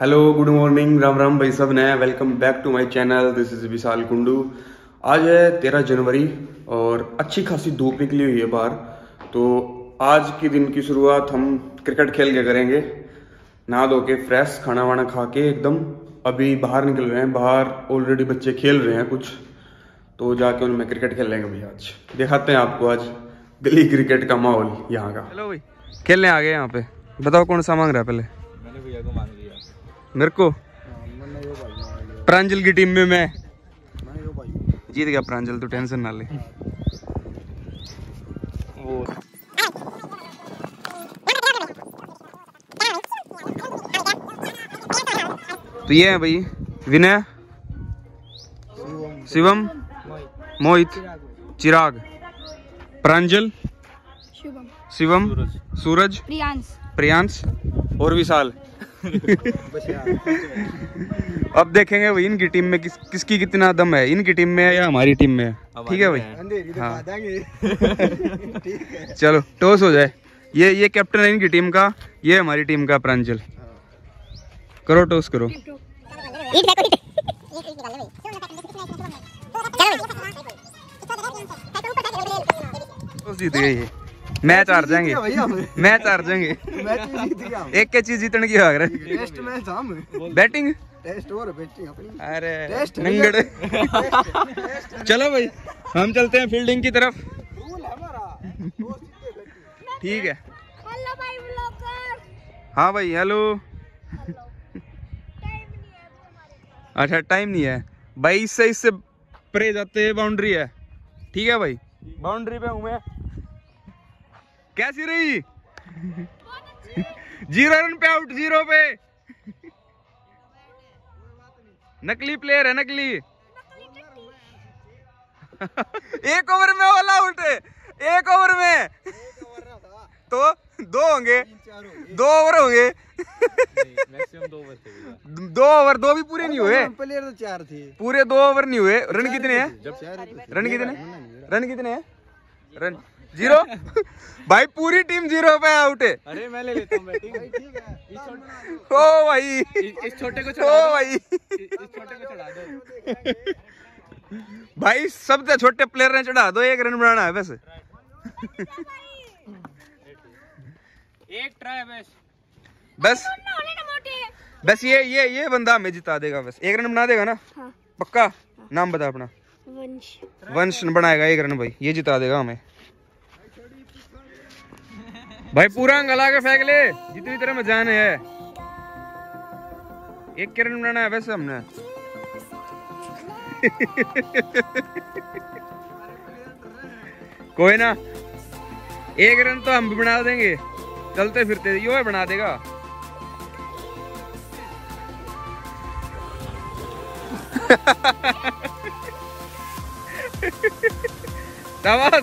Hello good morning Ram Ram भाई सब नया। Welcome back to my channel this is Vishal Kundu आज है तेरह जनवरी और अच्छी खासी धूप निकली हुई है बाहर। तो आज के दिन की शुरुआत हम क्रिकेट खेल के करेंगे। नहा धो के फ्रेश खाना वाना खा के एकदम अभी बाहर निकल रहे हैं। बाहर ऑलरेडी बच्चे खेल रहे हैं कुछ। तो जाके उनमें क्रिकेट खेल लेंगे भैया आज। दिखाते हैं आपको आज गली क्रिकेट का माहौल यहाँ का। हेलो भाई। खेलने आ गए यहाँ पे। बताओ कौन सा मांग रहा है पहले? मैंने भैया को मेरे को? प्रांजल की टीम में मैं। जीत गया प्रांजल तो टेंशन ना ले। वो तो ये है भाई विनय शिवम मोहित चिराग प्रांजल शिवम सूरज प्रियांश। प्रियांश और विशाल। अब देखेंगे भाई इनकी टीम में किस किसकी कितना दम है? इनकी टीम में है या हमारी टीम में? है ठीक है भाई? हाँ। चलो टॉस हो जाए। ये ये कैप्टन है इनकी टीम का ये हमारी टीम का प्रांजल। करो टॉस करो। जीत गई। ये मैच हार जाएँगे। मैच हार जाएँगे। एक के चीज़ जीतने की हार है। टेस्ट मैच हम। बैटिंग? टेस्ट और बैटिंग अपनी। अरे टेस्ट नंगड़। चलो भाई हम चलते हैं फील्डिंग की तरफ़। रूल है हमारा। ठीक है। हेलो भाई ब्लॉगर हाँ भाई हेलो अच्छा टाइम नहीं है। भाई इससे इससे परे जाते बाउंड्री है। ठीक है भाई? बाउंड्री पे हूँ मैं। कैसी रही? ज़ीरो रन पे आउट ज़ीरो पे। नकली प्लेयर है नकली। एक ओवर में ऑल आउट एक ओवर में। तो दो होंगे दो ओवर होंगे। दो ओवर दो भी पूरे नहीं हुए। प्लेयर तो चार थे। पूरे दो ओवर नहीं हुए। रन कितने हैं। रन कितने? रन कितने हैं? Run zero? भाई पूरी टीम ज़ीरो पे आउट है अरे मैं ले लेता हूँ बैटिंग। ओ भाई। छोटे इस छोटे को ओ चढ़ा दो। भाई। इस छोटे को चढ़ा दो। भाई सबसे छोटे प्लेयर ने चढ़ा दो एक रन बनाना है बस। एक ट्राई बस। बस। बस ये ये ये बंदा हमें जिता देगा बस। एक रन बना देगा ना? हाँ। पक्का? नाम बता अपना। वंश। वंश बनाएगा एक रन भाई। ये जिता देगा हमें। भाई पूरा अंगला के फेंक ले। जितनी तरह में जान है। एक के रन बनाना है वैसे हमने। कोई ना। एक रन तो हम भी बना देंगे। चलते फिरते। यो है बना देगा। शाबाश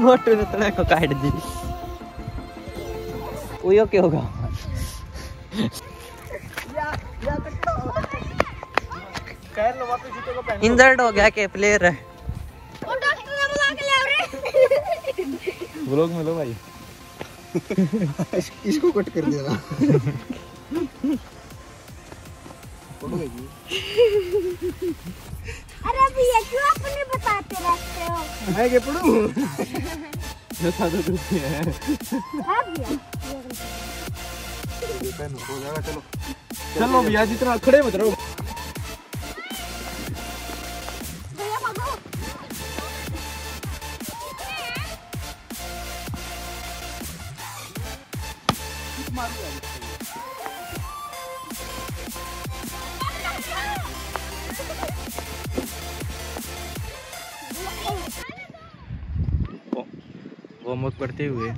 मोटू ने तने को काट दी उयो क्या होगा इंजर्ड हो गया के प्लेयर है के ब्लॉग में लो भाई इसको कट कर देना अरे भैया क्यों अपने बताते रहते हो? मैं के पढ़ू? बता दो कुछ है। हाँ भैया हो जाएगा चलो। चलो भैया जितना खड़े मत रहो। वार्म अप करते हुए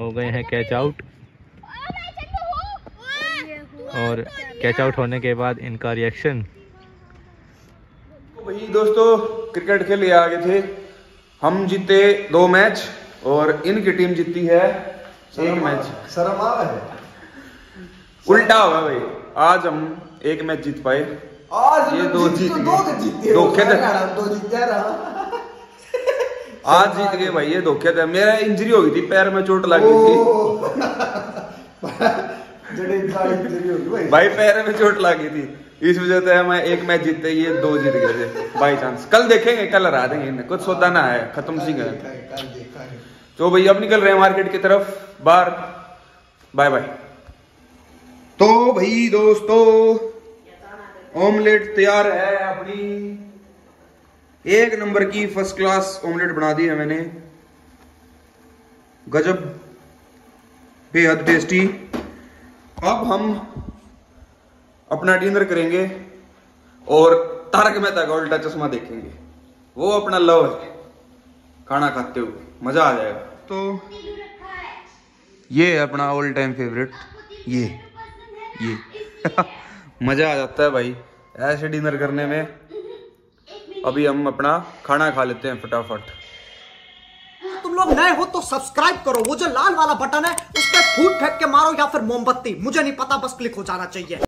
हो गए हैं कैच आउट और कैच आउट होने के बाद इनका रिएक्शन तो भाई दोस्तों क्रिकेट खेल आ गए थे। हम जीते दो मैच और इनकी टीम जीती है एक मैच शर्म आ रहा है। उल्टा हुआ भाई। आज हम एक मैच जीत पाए। आज ये दो जीत गए। धोखे थे। दो जीत रहा आज जीत गए भाई ये धोखे थे। मेरा इंजरी हो गई थी पैर में चोट लग गई थी। भाई। पैर में चोट लग गई थी। इस वजह से हम एक मैच जीते ये दो जीत गए थे बाई चांस कल देखेंगे कल हरा देंगे कुछ सोता ना है खत्म सिंह है। है तो भाई, अब निकल रहे हैं मार्केट की तरफ़। बाहर बाय बाय तो भाई, दोस्तों ऑमलेट तैयार है अपनी। एक नंबर की फ़र्स्ट क्लास ऑमलेट बना दी है मैंने। गजब। बेहद टेस्टी अब हम अपना डिनर करेंगे और तारक मेहता का उल्टा चश्मा देखेंगे। वो अपना लव है। खाना खाते हुए मज़ा आ जाएगा। तो ये है अपना ऑल टाइम फेवरेट ये ये। मज़ा आ जाता है भाई ऐसे डिनर करने में। अभी हम अपना खाना खा लेते हैं फटाफट। तुम लोग नए हो तो सब्सक्राइब करो वो जो लाल वाला बटन है उस पर फूट फेंक के मारो या फिर मोमबत्ती मुझे नहीं पता बस क्लिक हो जाना चाहिए।